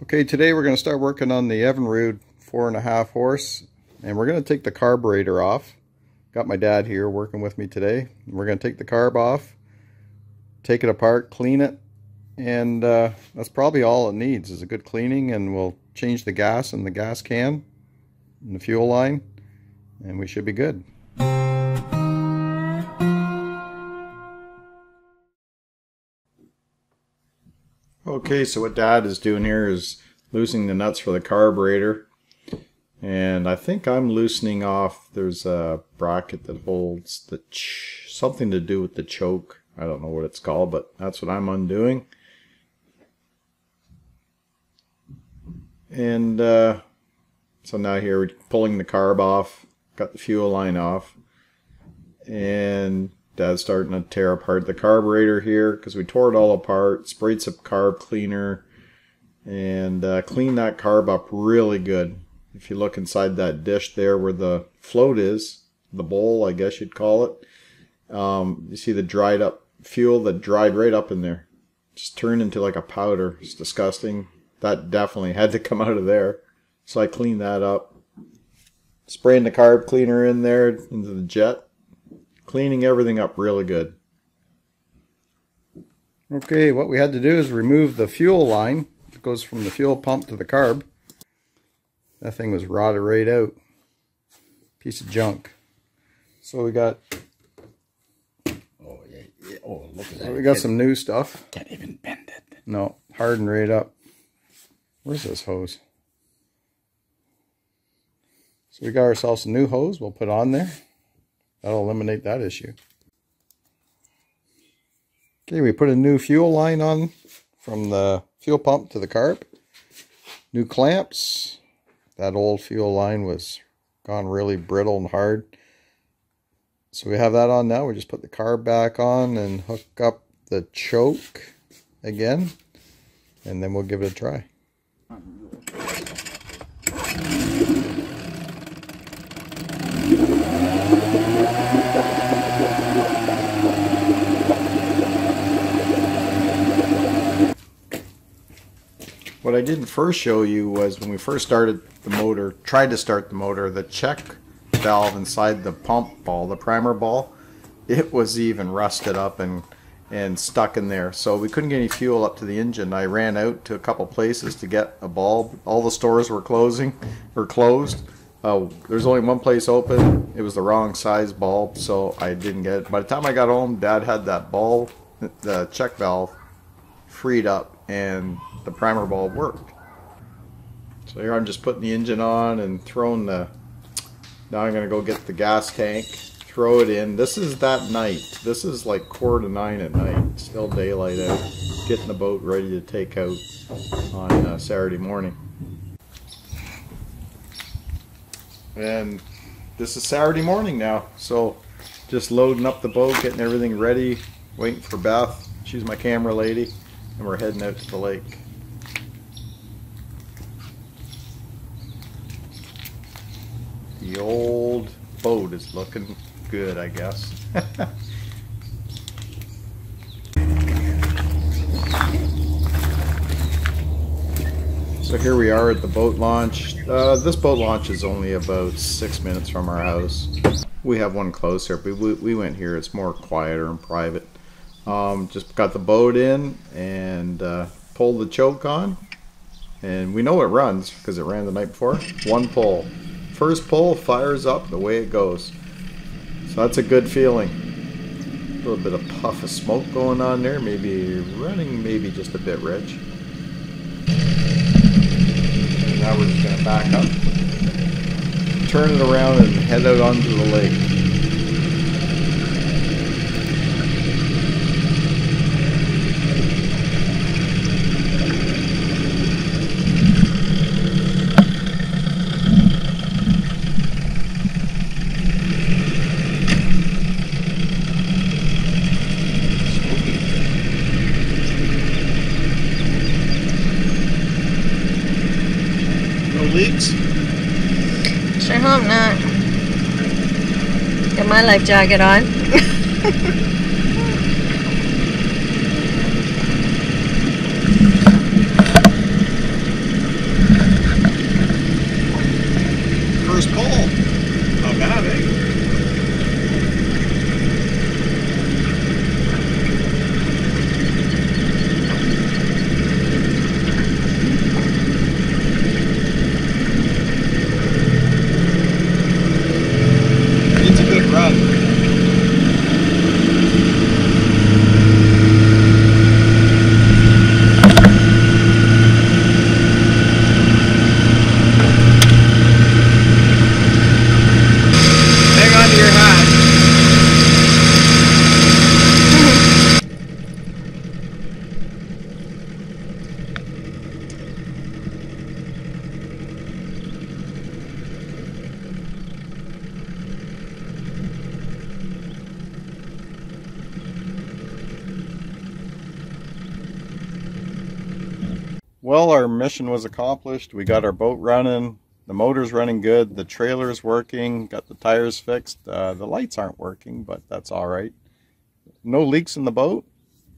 Okay, today we're going to start working on the Evinrude four and a half horse, and we're going to take the carburetor off. Got my dad here working with me today. We're going to take the carb off, take it apart, clean it, and uh, that's probably all it needs is a good cleaning, and we'll change the gas in the gas can and the fuel line, and we should be good. Okay, so what Dad is doing here is loosening the nuts for the carburetor. And I think I'm loosening off, there's a bracket that holds the something to do with the choke. I don't know what it's called, but that's what I'm undoing. And uh, so now here we're pulling the carb off, got the fuel line off. And Dad's starting to tear apart the carburetor here because we tore it all apart, sprayed some carb cleaner, and uh, cleaned that carb up really good. If you look inside that dish there where the float is, the bowl, I guess you'd call it, um, you see the dried up fuel that dried right up in there. Just turned into like a powder. It's disgusting. That definitely had to come out of there. So I cleaned that up. Spraying the carb cleaner in there into the jet cleaning everything up really good. Okay, what we had to do is remove the fuel line. It goes from the fuel pump to the carb. That thing was rotted right out. Piece of junk. So we got... Oh, yeah, yeah. Oh, look at that. We got some new stuff. Can't even bend it. No, hardened right up. Where's this hose? So we got ourselves a new hose we'll put on there. That'll eliminate that issue. Okay, we put a new fuel line on from the fuel pump to the carb. New clamps. That old fuel line was gone really brittle and hard. So we have that on now. We just put the carb back on and hook up the choke again. And then we'll give it a try. What I didn't first show you was when we first started the motor, tried to start the motor, the check valve inside the pump ball, the primer ball, it was even rusted up and and stuck in there. So we couldn't get any fuel up to the engine. I ran out to a couple places to get a bulb. All the stores were closing or closed. Uh, there's only one place open. It was the wrong size bulb, so I didn't get it. By the time I got home, Dad had that bulb, the check valve, freed up, and the primer bulb worked. So here I'm just putting the engine on and throwing the, now I'm going to go get the gas tank, throw it in. This is that night. This is like quarter to nine at night. Still daylight out. Getting the boat ready to take out on uh, Saturday morning. And this is Saturday morning now. So just loading up the boat, getting everything ready, waiting for Beth. She's my camera lady. And we're heading out to the lake. The old boat is looking good, I guess. so here we are at the boat launch. Uh, this boat launch is only about six minutes from our house. We have one closer, but we, we went here. It's more quieter and private. Um, just got the boat in and uh, pulled the choke on. And we know it runs because it ran the night before. One pull. First pull fires up the way it goes. So that's a good feeling. A little bit of puff of smoke going on there. Maybe running maybe just a bit rich. And now we're just going to back up. Turn it around and head out onto the lake. Leaks? Sure hope not. Got my life jacket on. Well, our mission was accomplished. We got our boat running. The motor's running good. The trailer's working. Got the tires fixed. Uh, the lights aren't working, but that's all right. No leaks in the boat,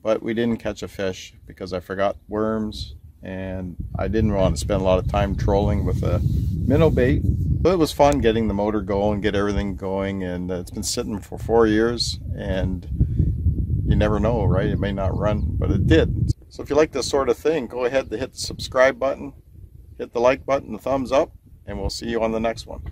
but we didn't catch a fish because I forgot worms and I didn't want to spend a lot of time trolling with a minnow bait. But it was fun getting the motor going, get everything going, and it's been sitting for four years. And you never know, right? It may not run, but it did. So if you like this sort of thing, go ahead and hit the subscribe button, hit the like button, the thumbs up, and we'll see you on the next one.